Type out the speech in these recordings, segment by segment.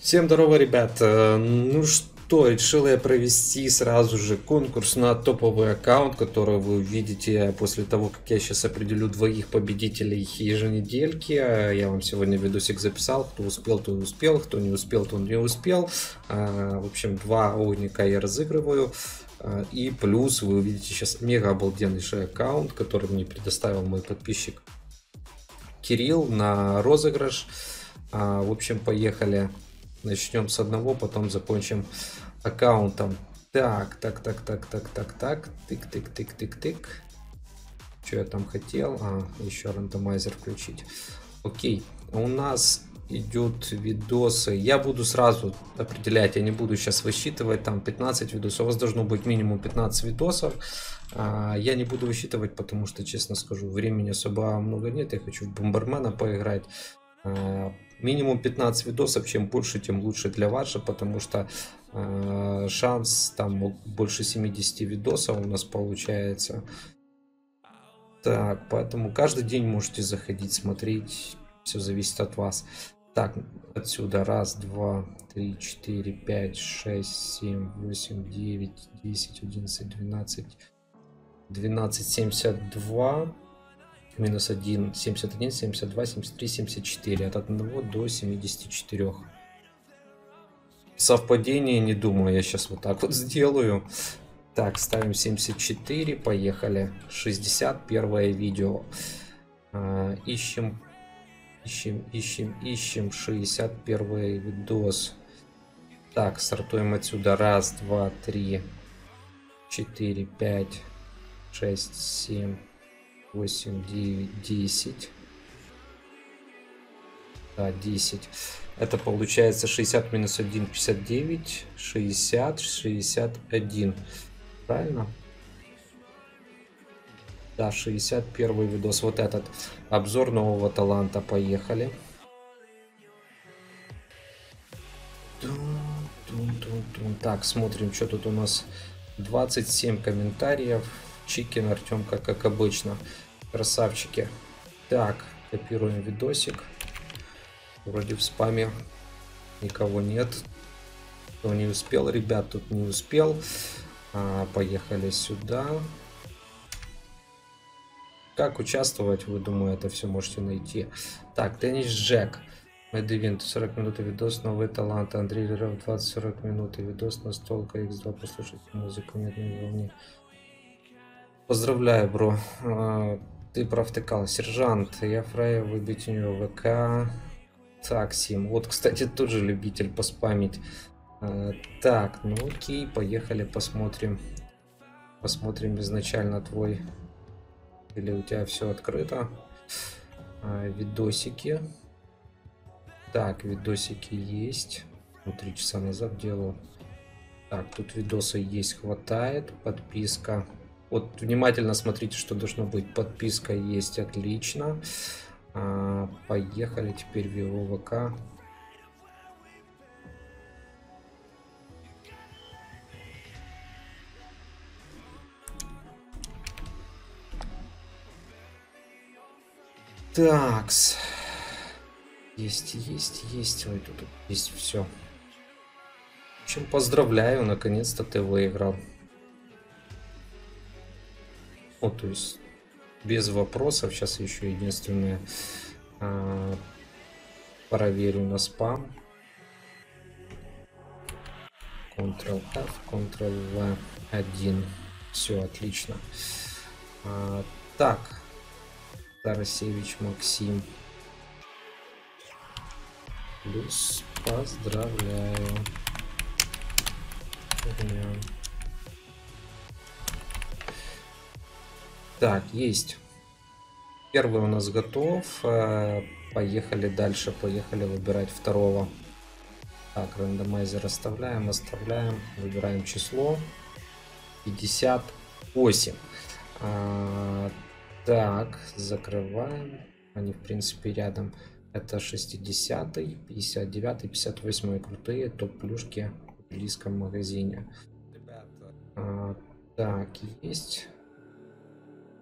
Всем здорово, ребят. Э, Ну что, решил я провести сразу же конкурс на топовый аккаунт, который вы увидите после того, как я сейчас определю двоих победителей еженедельки. Я вам сегодня видосик записал. Кто успел, то успел. Кто не успел, то не успел. А, В общем, два огника я разыгрываю. И плюс вы увидите сейчас мега обалденнейший аккаунт, который мне предоставил мой подписчик Кирилл на розыгрыш. В общем, поехали. Начнем с одного, потом закончим аккаунтом. Так, так, так, так, так, так, так. Тык, тык, тык, тык, тык. Что я там хотел? А, еще рандомайзер включить. Окей. У нас идут видосы. Я буду сразу определять, я не буду сейчас высчитывать там 15 видосов. У вас должно быть минимум 15 видосов. А, Я не буду высчитывать, потому что, честно скажу, времени особо много нет. Я хочу в Бомбермена поиграть. Минимум 15 видосов, чем больше, тем лучше для вас же, потому что э, шанс там больше 70 видосов у нас получается. Так, поэтому каждый день можете заходить, смотреть, все зависит от вас. Так, отсюда раз, два, три, четыре, пять, шесть, семь, восемь, девять, десять, одиннадцать, двенадцать, двенадцать, семьдесят два. Минус 1, 71, 72, 73, 74. От 1 до 74. Совпадение, не думаю, я сейчас вот так вот сделаю. Так, ставим 74, поехали. 61 видео. А, ищем, ищем, ищем, ищем 61 видос. Так, стартуем отсюда. Раз, два, три, четыре, пять, шесть, семь. 8, 9, 10. Да, 10. Это получается 60 минус 1, 59. 60, 61. Правильно? Да, 61 видос. Вот этот. Обзор нового таланта. Поехали. Так, смотрим, что тут у нас. 27 комментариев. Чикин Артемка, как обычно. Красавчики. Так, копируем видосик. Вроде в спаме никого нет. Кто не успел, ребят, тут не успел. А, поехали сюда. Как участвовать, вы, думаю, это все можете найти. Так, Денис Джек. Медивин, 40 минут видос, новые таланты. Андрей Леров, 20-40 минут видос, настолка X2, послушать музыку, нет, не волне. Поздравляю, бро. А, Ты провтыкал. Сержант, я фрая, выбить у него ВК. Так, Сим. Вот, кстати, тоже любитель поспамить. А, Так, ну окей, поехали посмотрим. Посмотрим изначально твой. Или у тебя все открыто. А, Видосики. Так, видосики есть. Ну, три часа назад делал. Так, тут видосы есть, хватает. Подписка. Вот внимательно смотрите, что должно быть. Подписка есть, отлично. А, поехали теперь в его ВК. Такс. Есть, есть, есть. Ой, тут есть все. В общем, поздравляю, наконец-то ты выиграл. Ну, то есть, без вопросов. Сейчас еще единственное а, проверю на спам. Ctrl-F, Ctrl-V1. Все, отлично. А, так. Тарасевич Максим. Плюс поздравляю. Вернем. Так, есть. Первый у нас готов. Э, Поехали дальше. Поехали выбирать второго. Так, рандомайзер оставляем, оставляем. Выбираем число. 58. А, так, закрываем. Они, в принципе, рядом. Это 60, 59, 58 крутые топ-плюшки в английском магазине. А, так, есть.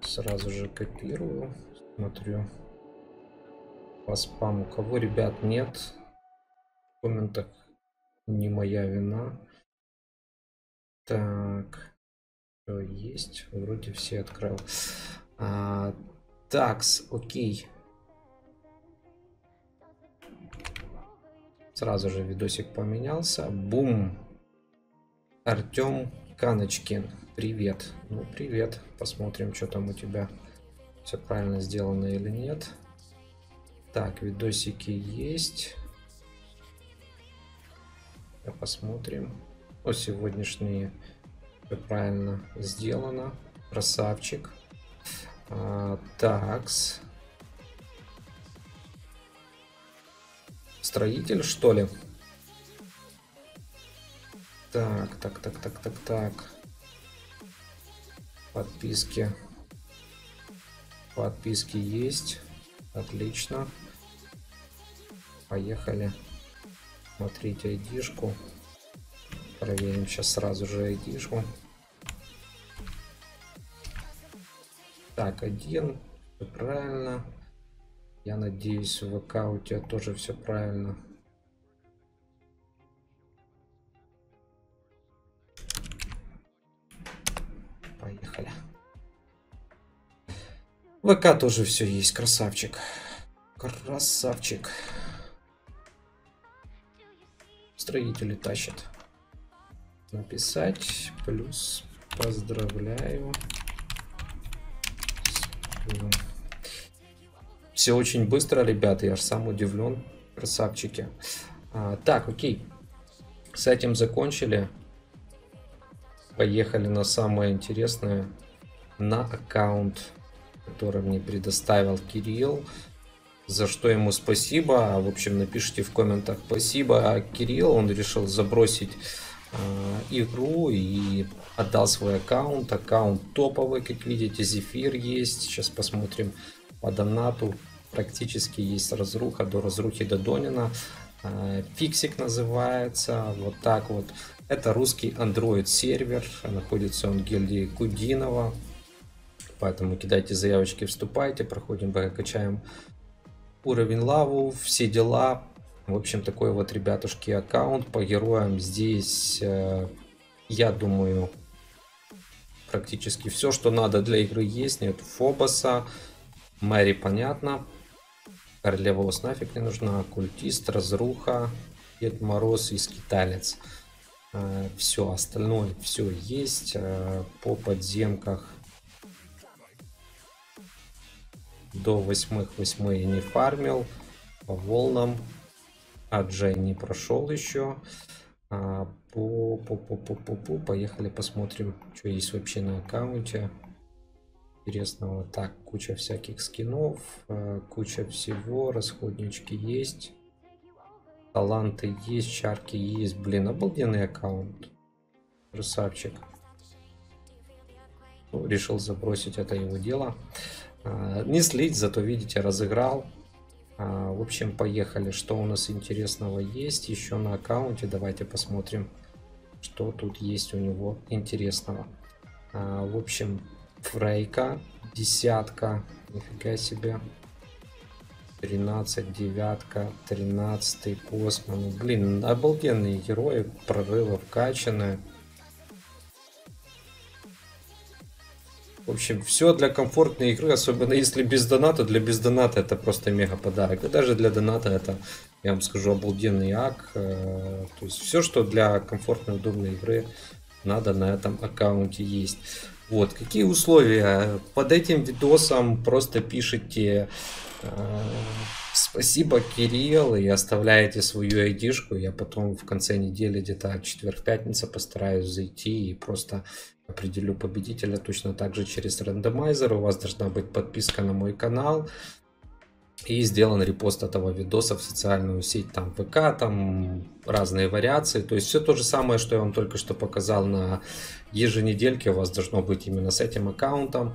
Сразу же копирую. Смотрю. По спаму. Кого, ребят, нет? В комментах Не моя вина. Так. Все есть. Вроде все открыл. А, такс, окей. Сразу же видосик поменялся. Бум. Артем Каночкин. Привет. Ну, привет. Посмотрим, что там у тебя. Все правильно сделано или нет. Так, видосики есть. Посмотрим. О, сегодняшние все правильно сделано. Красавчик. А, такс. Строитель, что ли? Так, так, так, так, так, так. Подписки. Подписки есть. Отлично. Поехали. Смотреть айдишку. Проверим сейчас сразу же айдишку. Так, один. Все правильно. Я надеюсь, в ВК у тебя тоже все правильно. Поехали. ВК тоже все есть, красавчик. Красавчик. Строители тащат. Написать. Плюс поздравляю. Все очень быстро, ребята, я аж сам удивлен. Красавчики. А, так, окей. С этим закончили. Поехали на самое интересное. На аккаунт, который мне предоставил Кирилл. За что ему спасибо. В общем, напишите в комментах спасибо. А Кирилл, он решил забросить э, игру и отдал свой аккаунт. Аккаунт топовый, как видите, Зефир есть. Сейчас посмотрим по донату. Практически есть разруха до разрухи до Донина. Э, Фиксик называется. Вот так вот. Это русский Android сервер. Находится он в гильдии Кудинова. Поэтому кидайте заявочки, вступайте. Проходим, качаем уровень лаву, все дела. В общем, такой вот, ребятушки, аккаунт по героям. Здесь, э, я думаю, практически все, что надо для игры есть. Нет Фобоса, Мэри, понятно. Королева нафиг не нужна. Культист, Разруха, Дед Мороз и Скиталец. Э, все остальное, все есть. Э, по подземках до восьмых восьмые не фармил. По волнам Аджай не прошел еще. А, по, по, по, по, по, по, поехали посмотрим, что есть вообще на аккаунте интересного. Так, куча всяких скинов, а, куча всего, расходнички есть, таланты есть, чарки есть. Блин, обалденный аккаунт. Красавчик. Ну, решил забросить это его дело. А, не слить, зато видите, разыграл. А, в общем, поехали. Что у нас интересного есть еще на аккаунте? Давайте посмотрим, что тут есть у него интересного. А, в общем, Фрейка, десятка, нифига себе. 13, девятка, 13, Космо. Ну, блин, обалденные герои, прорывы вкачанные. В общем, все для комфортной игры, особенно если без доната. Для без доната это просто мега подарок. И даже для доната это, я вам скажу, обалденный ак. Э, то есть все, что для комфортной, удобной игры надо на этом аккаунте есть. Вот, какие условия? Под этим видосом просто пишите спасибо, Кирилл, и оставляете свою айдишку. Я потом в конце недели, где-то четверг-пятница, постараюсь зайти и просто определю победителя точно так же через рандомайзер. У вас должна быть подписка на мой канал. И сделан репост этого видоса в социальную сеть, там ВК, там разные вариации. То есть все то же самое, что я вам только что показал на еженедельке. У вас должно быть именно с этим аккаунтом.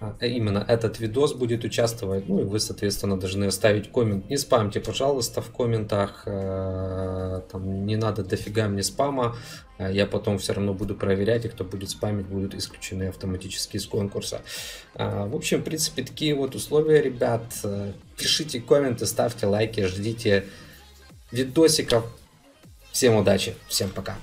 А, именно этот видос будет участвовать. Ну и вы, соответственно, должны оставить коммент. Не спамьте, пожалуйста, в комментах. Э, там не надо дофига мне спама. Э, я потом все равно буду проверять, и кто будет спамить, будут исключены автоматически из конкурса. Э, в общем, в принципе, такие вот условия, ребят. Пишите комменты, ставьте лайки, ждите видосиков Всем удачи, всем пока.